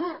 Huh?